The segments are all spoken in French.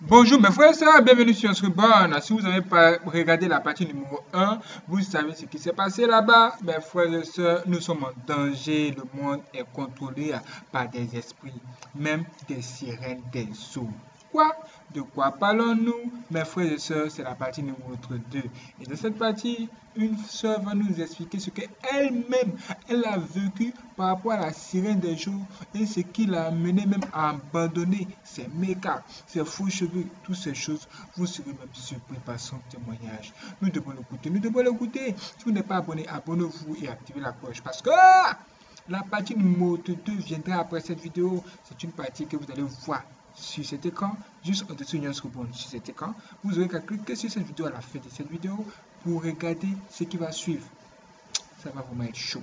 Bonjour mes frères et sœurs, bienvenue sur Scribon. Si vous n'avez pas regardé la partie numéro 1, vous savez ce qui s'est passé là-bas. Mes frères et sœurs, nous sommes en danger. Le monde est contrôlé par des esprits, même des sirènes, des eaux. De quoi parlons-nous? Mes frères et sœurs, c'est la partie numéro 2. Et dans cette partie, une sœur va nous expliquer ce qu'elle-même, elle a vécu par rapport à la sirène des jours et ce qui l'a amené même à abandonner ses mécas, ses faux cheveux, toutes ces choses. Vous serez même surpris par son témoignage. Nous devons l'écouter, nous devons l'écouter. Si vous n'êtes pas abonné, abonnez-vous et activez la cloche parce que la partie numéro 2 viendra après cette vidéo. C'est une partie que vous allez voir sur cet écran, juste au-dessus de sur cet écran, vous aurez qu'à cliquer sur cette vidéo à la fin de cette vidéo pour regarder ce qui va suivre. Ça va vraiment être chaud.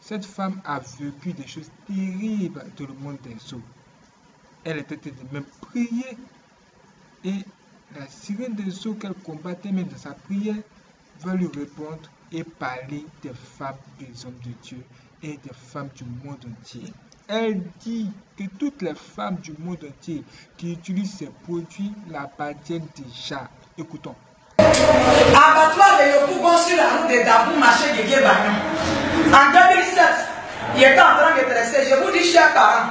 Cette femme a vécu des choses terribles dans le monde des eaux. Elle était de même prier et la sirène des eaux qu'elle combattait même dans sa prière va lui répondre et parler des femmes des hommes de Dieu et des femmes du monde entier. Elle dit que toutes les femmes du monde entier qui utilisent ces produits l'appartiennent déjà. Écoutons. En 2007, il était en train de dresser. Je vous dis, chers parents,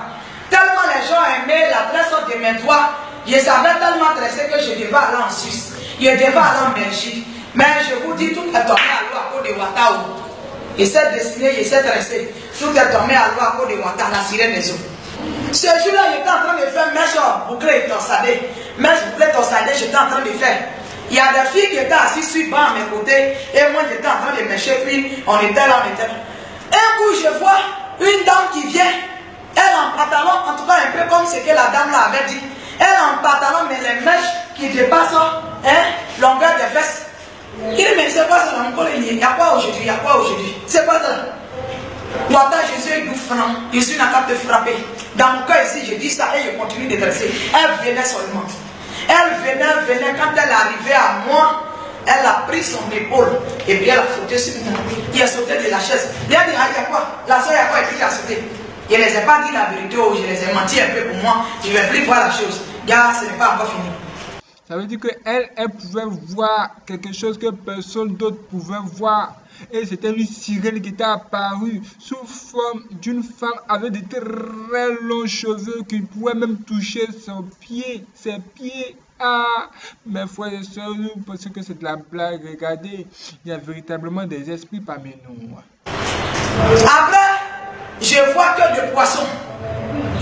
tellement les gens aimaient la tresse de mes doigts, je savais tellement dresser que je devais aller en Suisse. Je devais aller en Belgique. Mais je vous dis, tout est tombé à l'eau à cause de Wataou. Il s'est dessiné, il s'est dressé. Tout est tombé à l'eau à cause de Wataou, la sirène des. Ce jour-là, j'étais en train de faire mèche bouclée torsadée. Mèche bouclée torsadée, j'étais en train de faire. Il y a des filles qui étaient assises sur le banc à mes côtés et moi j'étais en train de mècher, puis on était là, on était là. Un coup, je vois une dame qui vient, elle en pantalon, en tout cas un peu comme ce que la dame là avait dit. Elle en pantalon, mais les mèches qui dépassent, hein, longueur des fesses. Il dit, mais c'est quoi ça, mon Il y a quoi aujourd'hui? Il y a quoi aujourd'hui? C'est quoi ça? Wata, Jésus est bouffant. Je suis en train de frapper. Dans mon cœur ici, je dis ça et je continue de dresser. Elle venait seulement. Elle venait, venait. Quand elle arrivait à moi, elle a pris son épaule et puis elle a foutu sur moi. Il a sauté de la chaise? Il a dit, ah, il y a quoi? La soeur, il y a quoi? Et puis il a sauté. Je ne les ai pas dit la vérité, ou je les ai menti un peu pour moi. Je ne vais plus voir la chose. Gars, ce n'est pas encore fini. Ça veut dire qu'elle, elle pouvait voir quelque chose que personne d'autre pouvait voir. Et c'était une sirène qui était apparue sous forme d'une femme avec de très longs cheveux qui pouvait même toucher son pied, ses pieds. Ah, mes frères et sœurs, nous pensons que c'est de la blague. Regardez, il y a véritablement des esprits parmi nous. Après, je vois que des poissons,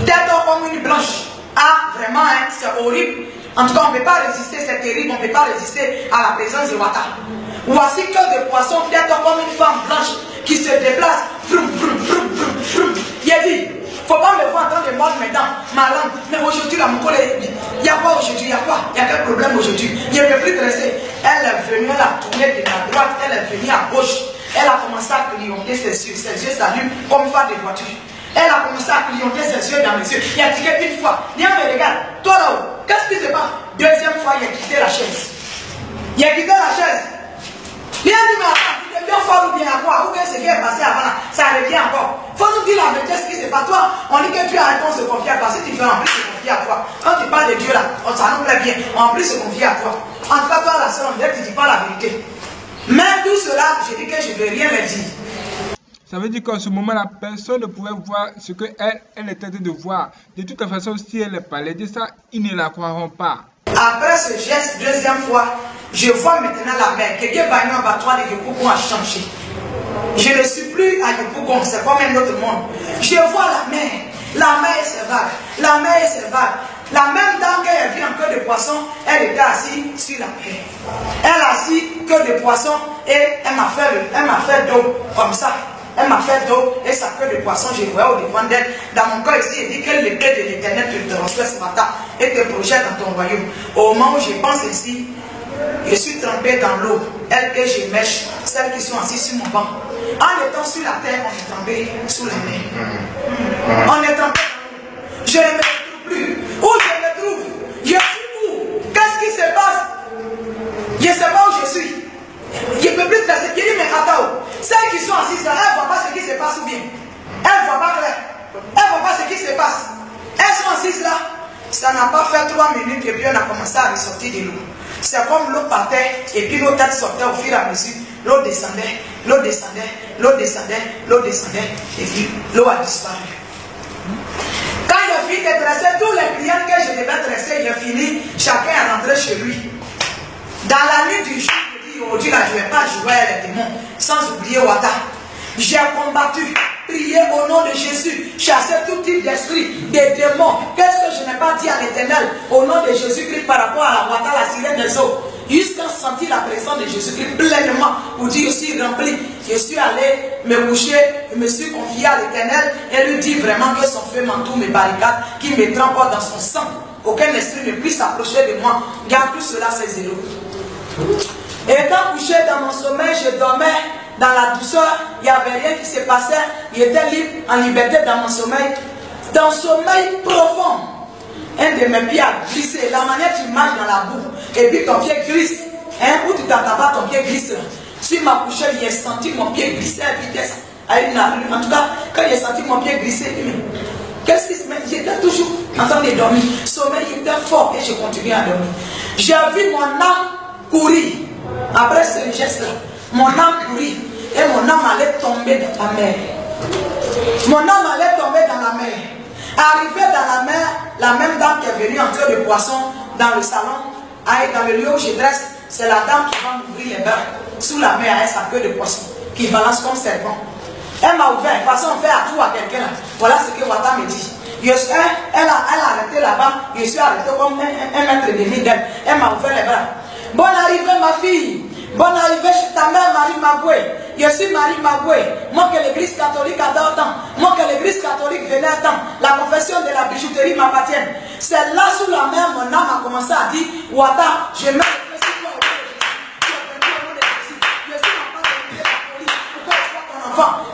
tête comme une blanche. Ah, vraiment, hein, c'est horrible. En tout cas, on ne peut pas résister, c'est terrible, on ne peut pas résister à la présence de Wata. Voici que des poissons, peut-être comme une femme blanche qui se déplace. Vroom, vroom, vroom. Il a dit, faut pas me voir en train de mordre maintenant ma langue. Mais aujourd'hui, là, mon il y a quoi aujourd'hui? Il y a quoi? Il y a quel problème aujourd'hui? Il ne peut plus dresser. Elle est venue, elle a tourné de la droite, elle est venue à gauche. Elle a commencé à clignoter ses yeux, ses yeux s'allument comme phare de voiture. Elle a commencé à clignoter ses yeux dans mes yeux. Il a dit une fois, viens me regarde, toi là-haut, qu'est-ce qui se passe? Deuxième fois, il a quitté la chaise. Il a quitté la chaise. Viens dit, mais attends, il devient fort ou bien à quoi? Ou bien ce qui est passé avant là, ça revient encore. Il faut nous dire la vérité, ce qui se passe. Toi, on dit que tu as réponse se confier à toi. Si tu veux en plus se confier à toi, quand tu parles de Dieu là, on ça nous plaît bien, en plus se confier à toi. En tout cas, toi, la seule, on ne dis pas la vérité. Mais tout cela, je dis que je ne veux rien me dire. Ça veut dire qu'en ce moment-là, personne ne pouvait voir ce qu'elle elle était de voir. De toute façon, si elle parlait de ça, ils ne la croiront pas. Après ce geste, deuxième fois, je vois maintenant la mer. Quelqu'un bagnon abattoir de Yopougon a changé. Je ne suis plus à Yopougon, c'est comme un autre monde. Je vois la mer. La mer et ses. La mer et ses. La même dame qu'elle vit en queue de poisson, elle était assise sur la mer. Elle a assis que de poisson et elle m'a fait, elle m'a fait d'eau comme ça. Elle m'a fait d'eau et sa queue de poisson, je voyais au devant d'elle. Dans mon cœur ici, il dit que l'épée de l'éternel te transfère ce matin et te projette dans ton royaume. Au moment où je pense ici, je suis trempé dans l'eau. Elle que je mèche, celles qui sont assises sur mon banc. En étant sur la terre, on est trempé sous la mer. On est trempé Je ne me retrouve plus. Où je me trouve? Je suis où? Qu'est-ce qui se passe? Je ne sais pas où je suis. Je ne peux plus tracer. Je dis, mais attends, celles qui sont assises là, elles ne voient pas ce qui se passe ou bien. Elles ne voient pas clair. Elles ne voient pas ce qui se passe. Elles sont assises là. Ça n'a pas fait trois minutes et puis on a commencé à ressortir de l'eau. C'est comme l'eau partait et puis l'eau tête sortait au fur et à mesure. L'eau descendait, l'eau descendait, l'eau descendait, l'eau descendait et puis l'eau a disparu. Quand j'ai fini de dresser tous les clients que je devais dresser, j'ai fini, chacun est rentré chez lui. Dans la nuit du jour, je dis aujourd'hui là, je ne vais pas jouer les démons, sans oublier Wata. J'ai combattu, prié au nom de Jésus, chassé tout type d'esprit, des démons. Qu'est-ce que je n'ai pas dit à l'éternel au nom de Jésus-Christ par rapport à la Wata, la sirène des eaux? Jusqu'à sentir la présence de Jésus-Christ pleinement pour dire je suis rempli. Je suis allé me coucher, je me suis confié à l'éternel et lui dit vraiment que son feu m'entoure mes barricades, qu'il me trempe dans son sang. Aucun esprit ne puisse s'approcher de moi. Garde tout cela, c'est zéro. Étant couché dans mon sommeil, je dormais dans la douceur, il n'y avait rien qui se passait, il était libre, en liberté dans mon sommeil. Dans sommeil profond, un de mes pieds a glissé. La manière tu marches dans la boue, et puis ton pied glisse, hein, où tu t'entends pas, ton pied glisse. Sur ma couche, j'ai senti mon pied glisser à vitesse. En tout cas, quand j'ai senti mon pied glisser, qu'est-ce qui se met? J'étais toujours en train de dormir. Sommeil était fort et je continuais à dormir. J'ai vu mon âme courir. Après ce geste-là, mon âme courit et mon âme allait tomber dans la mer. Mon âme allait tomber dans la mer. Arrivé dans la mer, la même dame qui est venue en train de poisson dans le salon, dans le lieu où je dresse, c'est la dame qui va m'ouvrir les bains sous la mer avec sa queue de poisson, qui balance comme serpent. Elle m'a ouvert, de toute façon on fait à tout à quelqu'un. Voilà ce que Wata me dit. Elle, a, elle a arrêté là-bas, je suis arrêté comme un, un, mètre et demi d'elle. Elle m'a ouvert les bras. Bonne arrivée ma fille. Bonne arrivée chez ta mère Marie Magoué. Je suis Marie Magoué. Moi que l'église catholique adore tant. Moi que l'église catholique venait tant. La confession de la bijouterie m'appartient. C'est là sous la mer, mon âme a commencé à dire, Wata, je mets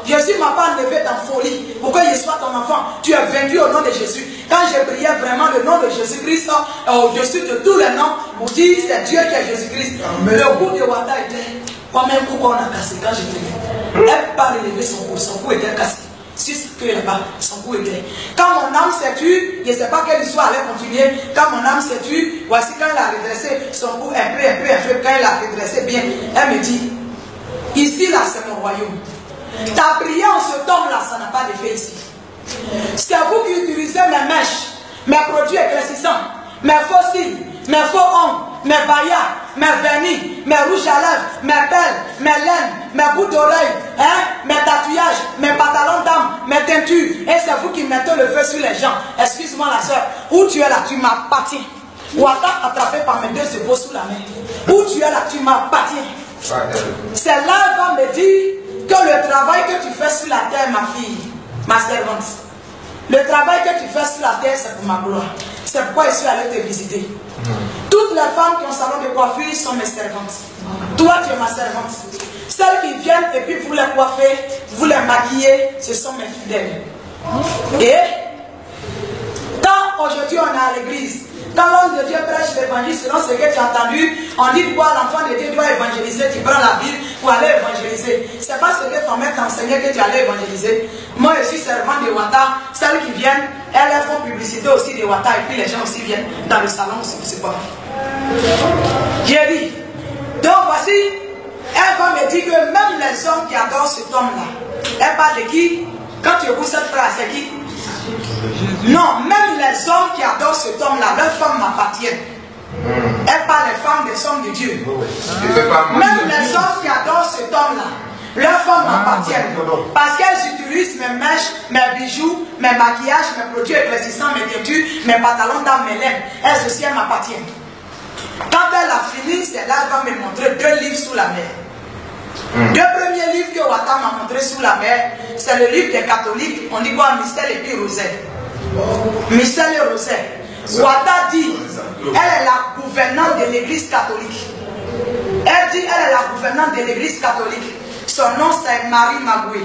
Jésus m'a pas enlevé dans folie pour que je sois ton enfant? Tu es vaincu au nom de Jésus. Quand j'ai prié vraiment le nom de Jésus-Christ euh, au-dessus de tous les noms, pour dire c'est Dieu qui est Jésus-Christ. Le goût de Wanda était comme un coup qu'on a cassé quand j'ai prié. Elle pas relever son cou, son cou était cassé. Si ce que là-bas, son cou était. Quand mon âme s'est tue, je ne sais pas quelle histoire allait continuer. Quand mon âme s'est tue, voici quand elle a redressé son cou un peu, un peu, un peu, quand elle a redressé bien, elle me dit, ici là c'est mon royaume. Ta prière en ce temps-là, ça n'a pas d'effet ici. C'est vous qui utilisez mes mèches, mes produits éclaircissants, mes fossiles, mes faux ongles, mes baillards, mes vernis, mes rouges à lèvres, mes pelles, mes laines, mes bouts d'oreilles, hein, mes tatouages, mes pantalons d'âme, mes teintures. Et c'est vous qui mettez le feu sur les gens. Excuse-moi la soeur, où tu es là, tu m'appartiens. Ouattara attrapé par mes deux épaules sous la main. Où tu es là, tu m'appartiens. C'est là, va me dire que le travail que tu fais sur la terre, ma fille, ma servante, le travail que tu fais sur la terre, c'est pour ma gloire. C'est pourquoi je suis allé te visiter. Toutes les femmes qui ont salon de coiffure sont mes servantes. Toi, tu es ma servante. Celles qui viennent et puis vous les coiffez, vous les maquillez, ce sont mes fidèles. Et quand aujourd'hui on est à l'église, quand l'homme de Dieu prêche l'évangile selon ce que tu as entendu, on dit quoi l'enfant de Dieu doit évangéliser, tu prends la Bible pour aller évangéliser. C'est pas ce que ton maître t'enseignait que tu allais évangéliser. Moi, je suis servant de Wata. Celles qui viennent, elles font publicité aussi de Wata et puis les gens aussi viennent dans le salon c'est pas. J'ai dit. Donc voici, elle va me dire que même les hommes qui adorent cet homme-là, elle parle de qui? Quand tu écoutes cette phrase, c'est qui? Non, même les hommes qui adorent cet homme-là, leurs femmes m'appartiennent. Elle parle des femmes des hommes de Dieu. Même les hommes qui adorent cet homme-là, leurs femmes m'appartiennent. Parce qu'elles utilisent mes mèches, mes bijoux, mes maquillages, mes produits éclaircissants, mes teintures, mes pantalons dans mes lèvres. Elles aussi, elles m'appartiennent. Quand elle a fini, c'est là qu'elle va me montrer deux livres sous la mer. Deux premiers livres que Wata m'a montré sous la mer, c'est le livre des catholiques, on dit quoi, Mystère et puis Rosette. Michel et Rosette. Wata dit, elle est la gouvernante de l'église catholique. Elle dit, elle est la gouvernante de l'église catholique. Son nom c'est Marie Magoué.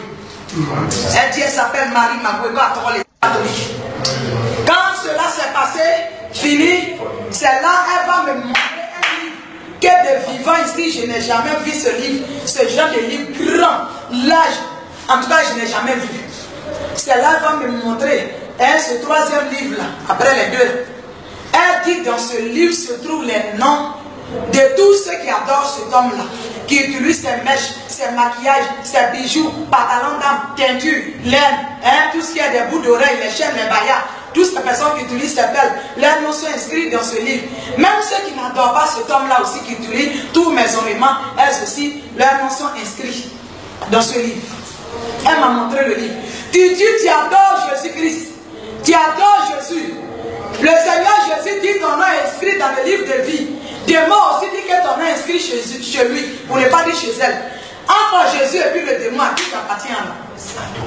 Elle dit, elle s'appelle Marie Magoué, quand l'église catholique. Quand cela s'est passé, fini, c'est là elle va me montrer un livre que de vivant ici, je n'ai jamais vu ce livre, ce genre de livre grand, large. En tout cas, je n'ai jamais vu. C'est là elle va me montrer et ce troisième livre-là, après les deux, elle dit dans ce livre se trouvent les noms de tous ceux qui adorent cet homme-là, qui utilisent ses mèches, ses maquillages, ses bijoux, pantalons d'âme, teinture, laine, hein, tout ce qui a des bouts d'oreilles, les chaînes, les baillards, toutes ces personnes qui utilisent ces perles, leurs noms sont inscrits dans ce livre. Même ceux qui n'adorent pas cet homme-là aussi, qui utilisent tous mes ornements, elles aussi, leurs noms sont inscrits dans ce livre. Elle m'a montré le livre. Tu dis, tu adores Jésus-Christ. Tu adores Jésus. Le Seigneur Jésus dit ton nom est inscrit dans le livre de vie. Mots aussi dit que ton nom est inscrit chez, lui, pour ne pas dire chez elle. Entre Jésus et puis le démon, à qui tu appartiens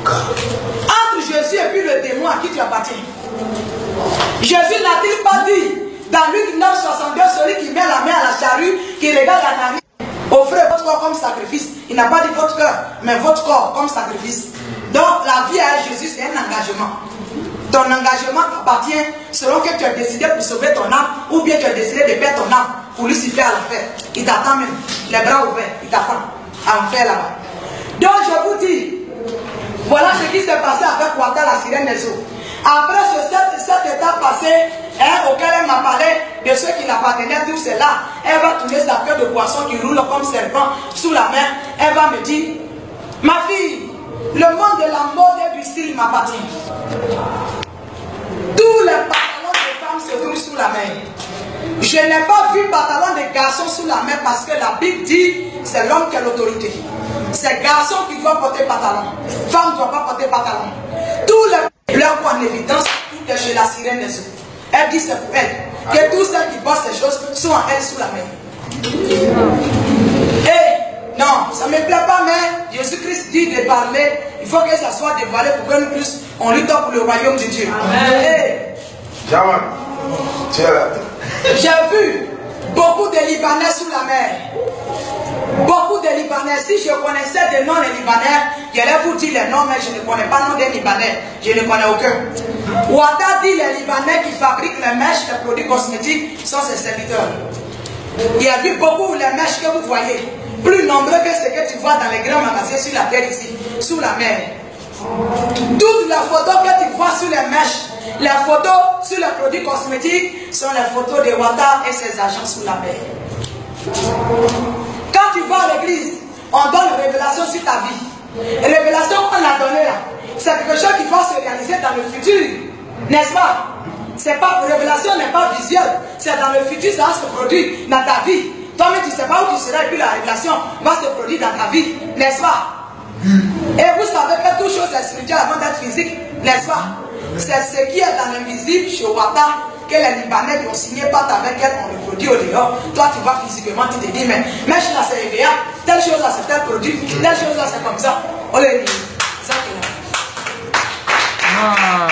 Entre Jésus et puis le démon, à qui tu appartiens Jésus n'a-t-il pas dit dans Luc 9, 62, celui qui met la main à la charrue, qui regarde la narine, offrez votre corps comme sacrifice. Il n'a pas dit votre cœur, mais votre corps comme sacrifice. Donc la vie à Jésus, c'est un engagement. Ton engagement t'appartient selon que tu as décidé pour sauver ton âme ou bien tu as décidé de perdre ton âme pour lui suffire à faire. Il t'attend même, les bras ouverts, il t'attend à en faire là-bas. Donc je vous dis, voilà ce qui s'est passé avec Wata, la sirène des eaux. Après ce, cette, cette étape passée, hein, auquel elle m'a parlé de ceux qui l'appartenaient, tout cela, elle va tourner sa queue de poisson qui roule comme serpent sous la main. Elle va me dire, ma fille, le monde de la mode et du style m'appartient. Tous les pantalons de femmes se trouvent sous la main. Je n'ai pas vu pantalon de garçons sous la main parce que la Bible dit c'est l'homme qui a l'autorité. C'est garçon qui doit porter pantalon. Femme ne doit pas porter pantalon. Tous les leur en évidence, tout est chez la sirène des eaux. Elle dit c'est pour elle. Que tous ceux qui bossent ces choses soient en elle sous la main. Et non, ça ne me plaît pas, mais Jésus-Christ dit de parler. Il faut que ça soit dévoilé pour que nous puissions, on lutte pour le royaume de Dieu. Amen. Jaman, tu es là. J'ai vu beaucoup de Libanais sous la mer. Beaucoup de Libanais. Si je connaissais des noms des Libanais, j'allais vous dire les noms, mais je ne connais pas le nom des Libanais. Je ne connais aucun. Ouada dit les Libanais qui fabriquent les mèches, les produits cosmétiques, sont ses serviteurs. Il y a vu beaucoup les mèches que vous voyez, plus nombreux que ce que tu vois dans les grands magasins sur la terre ici, sous la mer. Toutes les photos que tu vois sur les mèches, les photos sur les produits cosmétiques sont les photos de Wata et ses agents sous la mer. Quand tu vas à l'église, on donne une révélation sur ta vie. Et révélation qu'on a donnée là, c'est quelque chose qui va se réaliser dans le futur. N'est-ce pas? C'est pas révélation n'est pas visuelle. C'est dans le futur, ça va se produire dans ta vie. Toi-même, tu ne sais pas où tu seras et puis la révélation va se produire dans ta vie. N'est-ce pas? Et vous savez que toute chose est spirituelle avant d'être physique. N'est-ce pas C'est ce qui est dans l'invisible chez Wata que les Libanais qui ont signé pacte avec elle ont reproduit au dehors. Toi, tu vois physiquement, tu te dis, mais, mais je là, c'est réveillant, telle chose là, c'est tel produit, telle chose là, c'est comme ça. On les dit. Ah.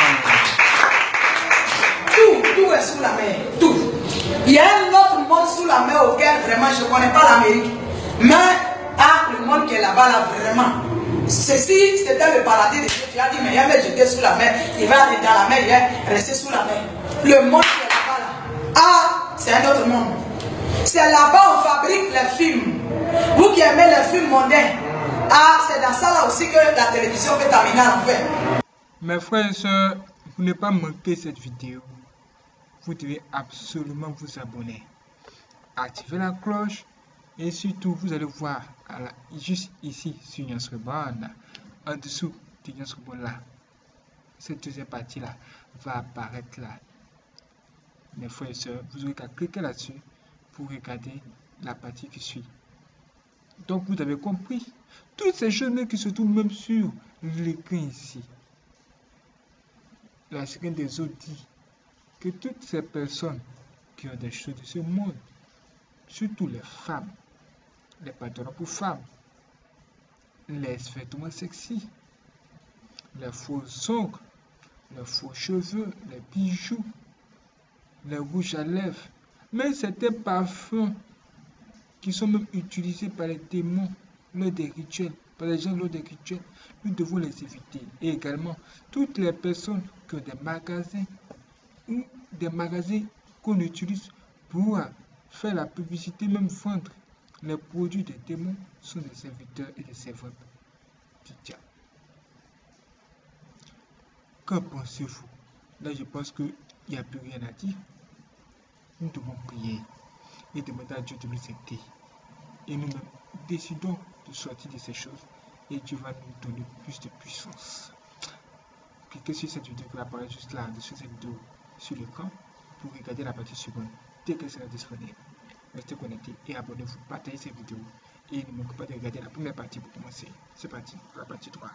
Tout, tout est sous la mer. Tout. Il y a un autre monde sous la mer auquel vraiment je ne connais pas l'Amérique. Mais ah, le monde qui est là-bas, là, vraiment. Ceci, c'était le paradis de Dieu. Tu as dit, mais il va jeter sous la mer. Il va aller dans la mer, il va rester sous la mer. Le monde est là-bas, là. Ah, c'est un autre monde. C'est là-bas on fabrique les films. Vous qui aimez les films mondains. Ah, c'est dans ça là aussi que la télévision peut terminer à l'enfer. Mes frères et sœurs, pour ne pas manquer cette vidéo, vous devez absolument vous abonner. Activez la cloche et surtout, vous allez voir juste ici sur Nyans Reborn, en dessous de Reborn là, cette deuxième partie là va apparaître là. Mes frères et sœurs, vous aurez qu'à cliquer là-dessus pour regarder la partie qui suit. Donc vous avez compris, toutes ces choses qui se trouvent même sur l'écran ici, la sirène des eaux dit que toutes ces personnes qui ont des choses de ce monde, surtout les femmes, les pantalons pour femmes, les vêtements sexy, les faux ongles, les faux cheveux, les bijoux, les rouges à lèvres, même certains parfums qui sont même utilisés par les démons lors des par les gens lors des rituels, nous devons les éviter. Et également, toutes les personnes qui ont des magasins ou des magasins qu'on utilise pour faire la publicité, même vendre les produits des démons sont des serviteurs et des servantes du diable. Qu'en pensez-vous? Là, je pense qu'il n'y a plus rien à dire. nous devons prier et demander à Dieu de nous aider. Et nous-mêmes décidons de sortir de ces choses et Dieu va nous donner plus de puissance. Cliquez sur cette vidéo qui va apparaître juste là, dessus cette vidéo, sur l'écran, pour regarder la partie seconde dès qu'elle sera disponible. Restez connectés et abonnez-vous, partagez cette vidéo et ne manquez pas de regarder la première partie pour commencer. C'est parti, la partie 3.